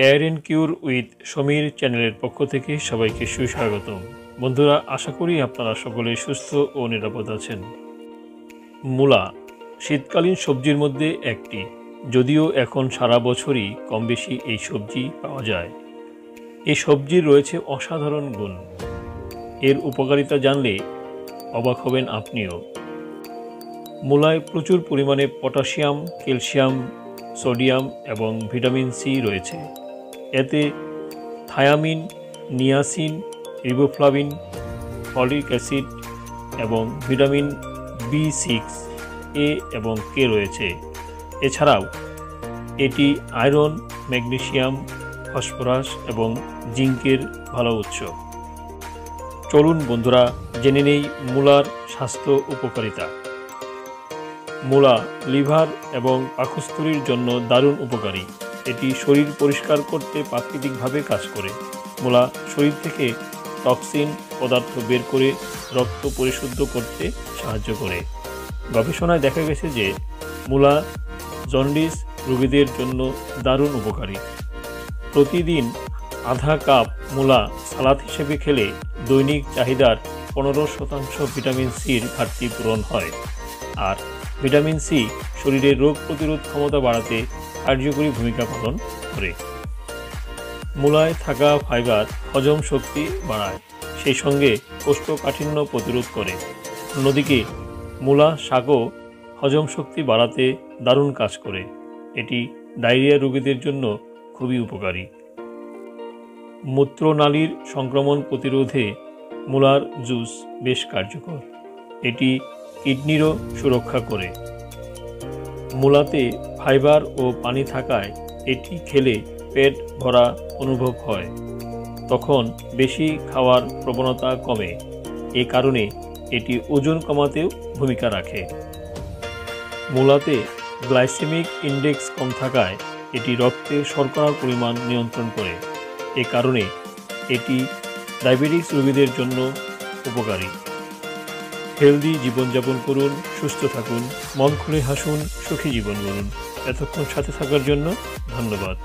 Care and cure with Samir চ্যানেলের পক্ষ থেকে সবাইকে সুস্বাগতম। বন্ধুরা, আশা করি আপনারা সকলে সুস্থ ও নিরাপদ আছেন। মূলা, শীতকালীন সবজির মধ্যে একটি। যদিও এখন সারা বছরই কম বেশি এই সবজি পাওয়া যায়। এই সবজির রয়েছে অসাধারণ গুণ। এর উপকারিতা জানলে অবাক হবেন আপনিও। মূলায় প্রচুর পরিমাণে পটাশিয়াম, ক্যালসিয়াম, সোডিয়াম এবং ভিটামিন সি রয়েছে। এতে thiamine, niacin, riboflavin, folic acid এবং ভিটামিন বি সিক্স, এ এবং কে রয়েছে। এছাড়াও, এটি আয়রন, ম্যাগনেসিয়াম, ফসফরাস এবং জিঙ্কের ভালো উৎস। চলুন বন্ধুরা, জেনে নেই মূলার স্বাস্থ্য উপকারিতা। মূলা লিভার এবং পাকস্থলীর জন্য দারুণ উপকারী। এটি শরীর পরিষ্কার করতে প্রাকৃতিকভাবে কাজ করে। মূলা শরীর থেকে টক্সিন পদার্থ বের করে রক্ত পরিশুদ্ধ করতে সাহায্য করে। গবেষণায় দেখা গেছে যে মূলা জন্ডিস রোগীদের জন্য দারুণ উপকারী। প্রতিদিন আধা কাপ মূলা সালাদ হিসেবে খেলে দৈনিক চাহিদার পনেরো শতাংশ ভিটামিন সির ঘাটতি পূরণ হয়। আর ভিটামিন সি শরীরের রোগ প্রতিরোধ ক্ষমতা বাড়াতে কার্যকরী ভূমিকা পালন করে। মূলায় থাকা ফাইবার হজম শক্তি বাড়ায়, সেই সঙ্গে কোষ্ঠকাঠিন্য প্রতিরোধ করে। অন্যদিকে, মূলা শাকও হজম শক্তি বাড়াতে দারুণ কাজ করে। এটি ডায়রিয়া রোগীদের জন্য খুবই উপকারী। মূত্রনালীর সংক্রমণ প্রতিরোধে মূলার জুস বেশ কার্যকর। এটি কিডনিরও সুরক্ষা করে। মূলাতে ফাইবার ও পানি থাকায় এটি খেলে পেট ভরা অনুভব হয়। তখন বেশি খাওয়ার প্রবণতা কমে। এ কারণে এটি ওজন কমাতেও ভূমিকা রাখে। মূলাতে গ্লাইসেমিক ইন্ডেক্স কম থাকায় এটি রক্তে শর্করার পরিমাণ নিয়ন্ত্রণ করে। এ কারণে এটি ডায়াবেটিক্স রোগীদের জন্য উপকারী। হেলদি জীবনযাপন করুন, সুস্থ থাকুন, মন খুলে হাসুন, সুখী জীবন গড়ুন। এতক্ষণ সাথে থাকার জন্য ধন্যবাদ।